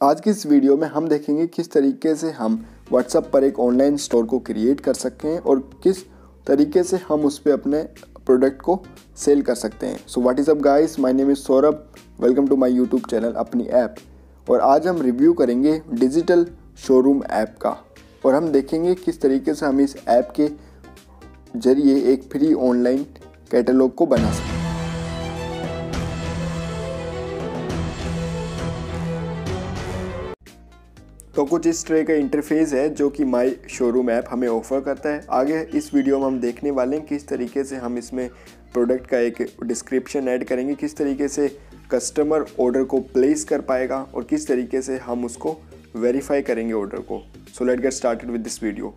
आज की इस वीडियो में हम देखेंगे किस तरीके से हम व्हाट्सएप पर एक ऑनलाइन स्टोर को क्रिएट कर सकते हैं और किस तरीके से हम उस पर अपने प्रोडक्ट को सेल कर सकते हैं। So what is up guys my name is Saurabh welcome to my YouTube channel अपनी ऐप और आज हम रिव्यू करेंगे डिजिटल शोरूम ऐप का। और हम देखेंगे किस तरीके से हम इस ऐप के ज़रिए एक फ्री ऑनलाइन कैटलॉग को बना सकते हैं। तो कुछ इस तरह का इंटरफेस है जो कि माई शोरूम ऐप हमें ऑफ़र करता है। आगे इस वीडियो में हम देखने वाले हैं किस तरीके से हम इसमें प्रोडक्ट का एक डिस्क्रिप्शन ऐड करेंगे, किस तरीके से कस्टमर ऑर्डर को प्लेस कर पाएगा और किस तरीके से हम उसको वेरीफाई करेंगे ऑर्डर को। So let get started with this video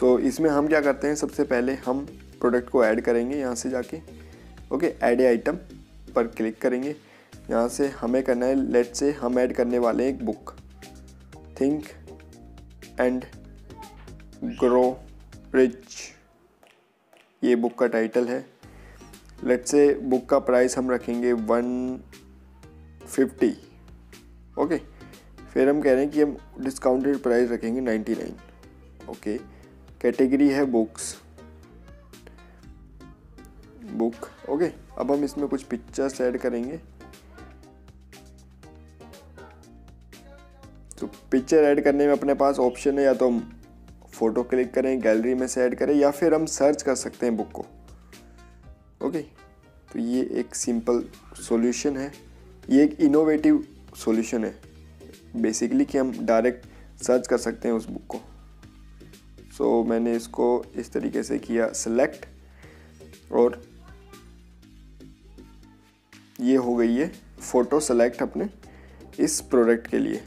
so इसमें हम क्या करते हैं? सबसे पहले हम प्रोडक्ट को ऐड करेंगे यहाँ से जाके। ओके ऐड ए आइटम पर क्लिक करेंगे। यहाँ से हमें करना है लेट से हम ऐड करने वाले हैं एक book think and grow rich ये बुक का टाइटल है। लेट से बुक का प्राइस हम रखेंगे वन फिफ्टी ओके फिर हम कह रहे हैं कि हम डिस्काउंटेड प्राइस रखेंगे नाइन्टी नाइन ओके कैटेगरी है बुक्स बुक ओके अब हम इसमें कुछ पिक्चर्स ऐड करेंगे। पिक्चर ऐड करने में अपने पास ऑप्शन है या तो हम फ़ोटो क्लिक करें गैलरी में से ऐड करें या फिर हम सर्च कर सकते हैं बुक को। ओके? तो ये एक सिंपल सॉल्यूशन है। ये एक इनोवेटिव सॉल्यूशन है। बेसिकली कि हम डायरेक्ट सर्च कर सकते हैं उस बुक को। सो so, मैंने इसको इस तरीके से किया सेलेक्ट और ये हो गई है फ़ोटो सेलेक्ट अपने इस प्रोडक्ट के लिए।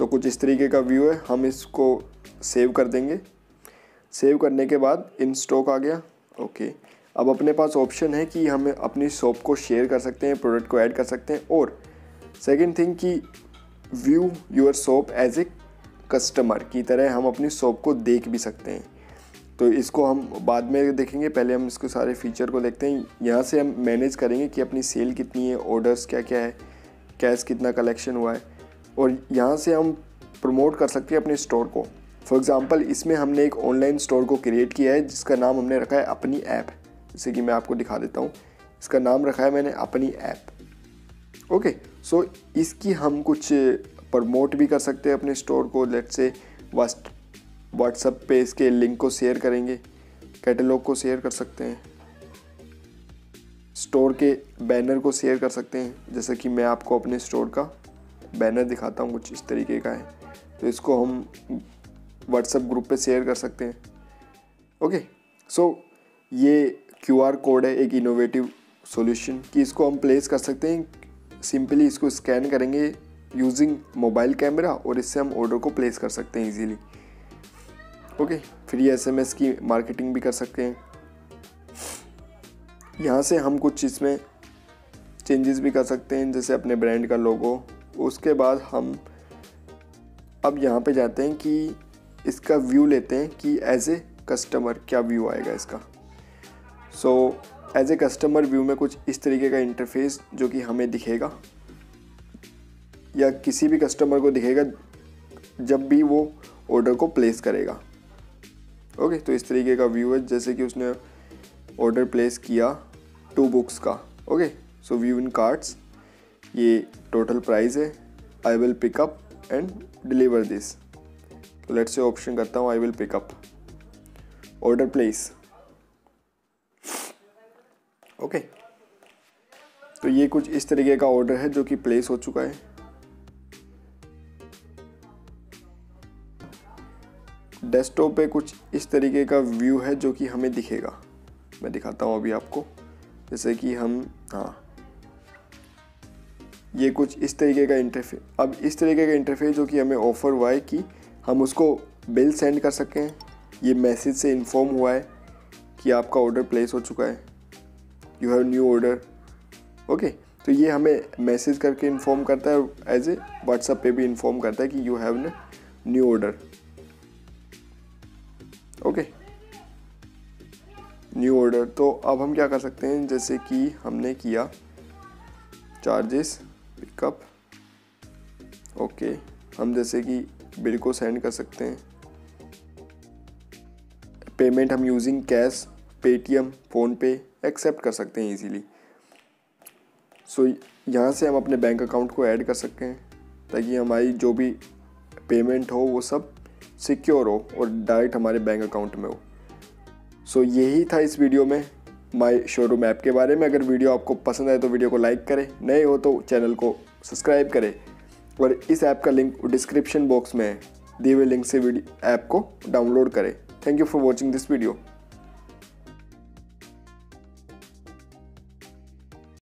सो कुछ इस तरीके का व्यू है। हम इसको सेव कर देंगे। सेव करने के बाद इन स्टॉक आ गया। ओके अब अपने पास ऑप्शन है कि हम अपनी शॉप को शेयर कर सकते हैं प्रोडक्ट को ऐड कर सकते हैं और सेकंड थिंग कि view your shop as a customer की तरह हम अपनी शॉप को देख भी सकते हैं। तो इसको हम बाद में देखेंगे। पहले हम इसको सारे फीचर को देखते हैं। यहाँ से हम मैनेज करेंगे कि अपनी सेल कितनी है ऑर्डर्स क्या क्या है कैश कितना कलेक्शन हुआ है। और यहाँ से हम प्रमोट कर सकते हैं अपने स्टोर को। फॉर एग्ज़ाम्पल इसमें हमने एक ऑनलाइन स्टोर को क्रिएट किया है, जिसका नाम हमने रखा है अपनी ऐप जैसे कि मैं आपको दिखा देता हूँ। इसका नाम रखा है मैंने अपनी ऐप ओके सो इसकी हम कुछ प्रमोट भी कर सकते हैं अपने स्टोर को। लेट से व्हाट्सएप पे इसके लिंक को शेयर करेंगे। कैटलॉग को शेयर कर सकते हैं। स्टोर के बैनर को शेयर कर सकते हैं। जैसे कि मैं आपको अपने स्टोर का बैनर दिखाता हूँ कुछ इस तरीके का है। तो इसको हम व्हाट्सएप ग्रुप पे शेयर कर सकते हैं। ओके सो ये क्यू आर कोड है एक इनोवेटिव सॉल्यूशन कि इसको हम प्लेस कर सकते हैं। सिंपली इसको स्कैन करेंगे यूजिंग मोबाइल कैमरा और इससे हम ऑर्डर को प्लेस कर सकते हैं इजीली ओके फ्री एसएमएस की मार्केटिंग भी कर सकते हैं। यहाँ से हम कुछ इसमें चेंजेस भी कर सकते हैं, जैसे अपने ब्रांड का लोगो उसके बाद हम अब यहाँ पे जाते हैं कि इसका व्यू लेते हैं कि एज ए कस्टमर क्या व्यू आएगा इसका। So as a customer view में कुछ इस तरीके का इंटरफेस जो कि हमें दिखेगा, या किसी भी कस्टमर को दिखेगा जब भी वो ऑर्डर को प्लेस करेगा। ओके तो इस तरीके का व्यू है, जैसे कि उसने ऑर्डर प्लेस किया टू बुक्स का। Okay so view in cards ये टोटल प्राइस है. I will pickup and deliver this तो लेट से ऑप्शन करता हूँ I will pickup order place okay तो ये कुछ इस तरीके का ऑर्डर है जो कि प्लेस हो चुका है. डेस्कटॉप पे कुछ इस तरीके का व्यू है जो कि हमें दिखेगा. मैं दिखाता हूँ अभी आपको. जैसे कि हम हाँ ये कुछ इस तरीके का इंटरफेस अब इस तरीके का इंटरफेस जो कि हमें ऑफ़र हुआ है कि हम उसको बिल सेंड कर सकें। ये मैसेज से इन्फॉर्म हुआ है कि आपका ऑर्डर प्लेस हो चुका है। You have new order okay तो ये हमें मैसेज करके इन्फॉर्म करता है एज ए व्हाट्सएप पे भी इन्फॉर्म करता है कि you have new order okay new order तो अब हम क्या कर सकते हैं? जैसे कि हमने किया चार्जेस पिकअप ओके हम जैसे कि बिल को सेंड कर सकते हैं। पेमेंट हम using cash Paytm PhonePe accept कर सकते हैं इजीली सो यहाँ से हम अपने बैंक अकाउंट को ऐड कर सकते हैं ताकि हमारी जो भी पेमेंट हो वो सब सिक्योर हो और डायरेक्ट हमारे बैंक अकाउंट में हो। सो so, यही था इस वीडियो में। माई शोरूम ऐप के बारे में। अगर वीडियो आपको पसंद आए तो वीडियो को लाइक करें। नए हो तो चैनल को सब्सक्राइब करें। और इस ऐप का लिंक डिस्क्रिप्शन बॉक्स में है। दिए हुए लिंक से ऐप को डाउनलोड करें। Thank you for watching this video.